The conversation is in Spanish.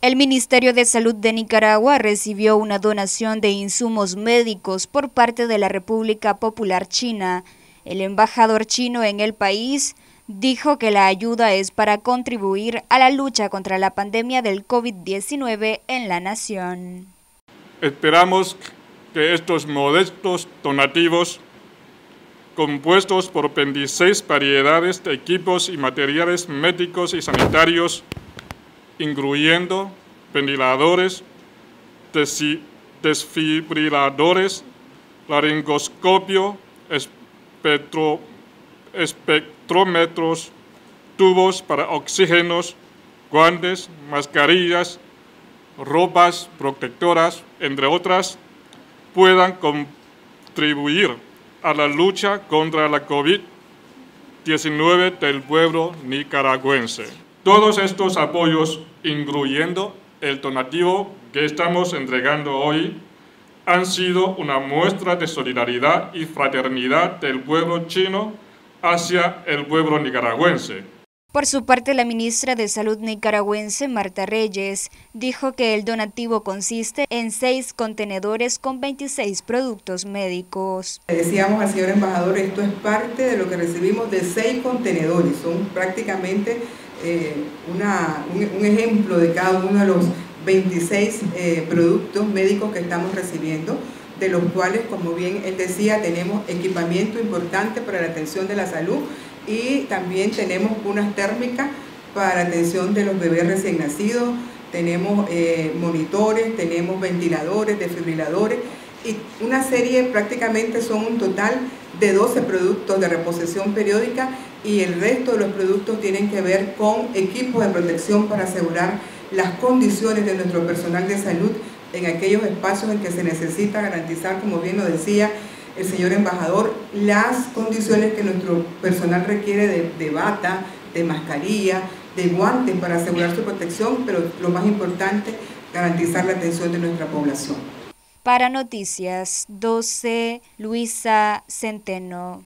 El Ministerio de Salud de Nicaragua recibió una donación de insumos médicos por parte de la República Popular China. El embajador chino en el país dijo que la ayuda es para contribuir a la lucha contra la pandemia del COVID-19 en la nación. Esperamos que estos modestos donativos, compuestos por 26 variedades de equipos y materiales médicos y sanitarios, incluyendo ventiladores, desfibriladores, laringoscopio, espectrómetros, tubos para oxígenos, guantes, mascarillas, ropas protectoras, entre otras, puedan contribuir a la lucha contra la COVID-19 del pueblo nicaragüense. Todos estos apoyos, incluyendo el donativo que estamos entregando hoy, han sido una muestra de solidaridad y fraternidad del pueblo chino hacia el pueblo nicaragüense. Por su parte, la ministra de Salud nicaragüense, Marta Reyes, dijo que el donativo consiste en seis contenedores con 26 productos médicos. decíamos al señor embajador, esto es parte de lo que recibimos de seis contenedores, son prácticamente eh, un, ejemplo de cada uno de los 26 eh, productos médicos que estamos recibiendo, de los cuales, como bien él decía, tenemos equipamiento importante para la atención de la salud y también tenemos unas térmicas para atención de los bebés recién nacidos, tenemos eh, monitores, tenemos ventiladores, desfibriladores y una serie prácticamente son un total de 12 productos de reposición periódica y el resto de los productos tienen que ver con equipos de protección para asegurar las condiciones de nuestro personal de salud en aquellos espacios en que se necesita garantizar, como bien lo decía el señor embajador, las condiciones que nuestro personal requiere de, de bata, de mascarilla, de guantes para asegurar su protección, pero lo más importante, garantizar la atención de nuestra población. Para Noticias 12, Luisa Centeno.